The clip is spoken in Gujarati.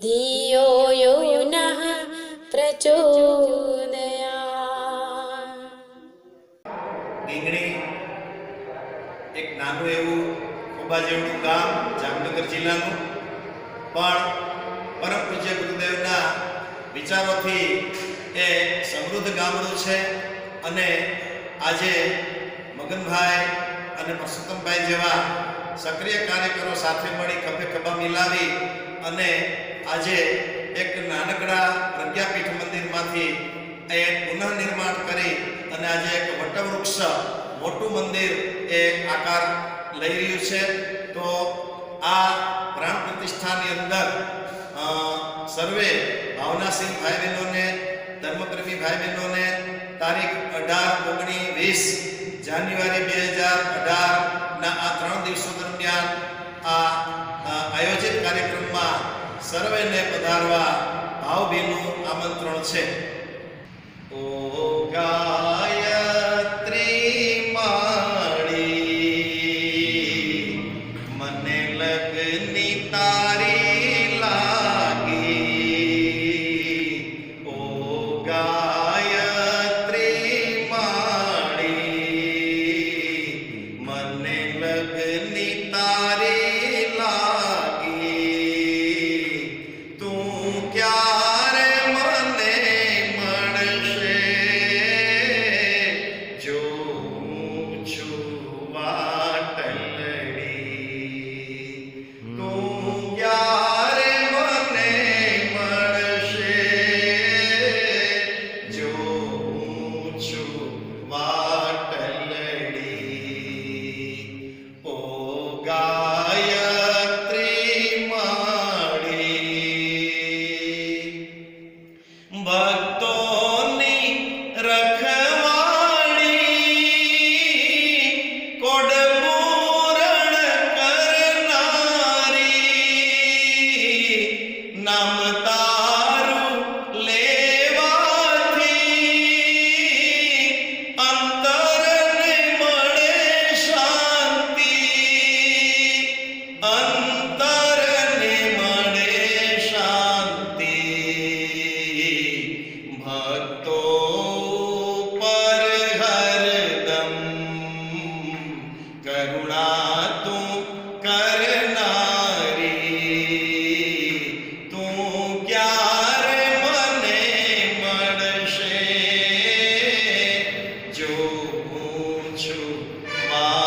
धियो यो नः प्रचोदयात् ડીંગણી એક નાનું એવું ખોબા જેવડું ગામ જામનગર જિલ્લાનું પણ પરમ પૂજ્ય ગુરુદેવના વિચારોથી એ સમૃદ્ધ ગામડું છે અને આજે મગનભાઈ અને પરસોત્તમભાઈ જેવા સક્રિય કાર્યકરો સાથે મળી ખભે ખભા મિલાવી અને આજે એક નાનકડા પ્રજ્ઞાપીઠ મંદિરમાંથી એ પુનઃનિર્માણ કરી અને આજે એક વટવૃક્ષ, મોટું મંદિર એ આકાર લઈ રહ્યું છે. તો આ પ્રાણ પ્રતિષ્ઠાની અંદર સર્વે ભાવનાશીલ ભાઈ બહેનોને ધર્મપ્રેમી ભાઈ બહેનોને તારીખ અઢાર ઓગણીસ વીસ જાન્યુઆરી બે સર્વેને પધારવા ભાવભીનું આમંત્રણ છે. ઓ ગાયત્રી ભક્તોની રખવાણી કોડપૂરણ કરનારી નામ તારું અંતરને મળે શાંતિ. અંતર Chu Chu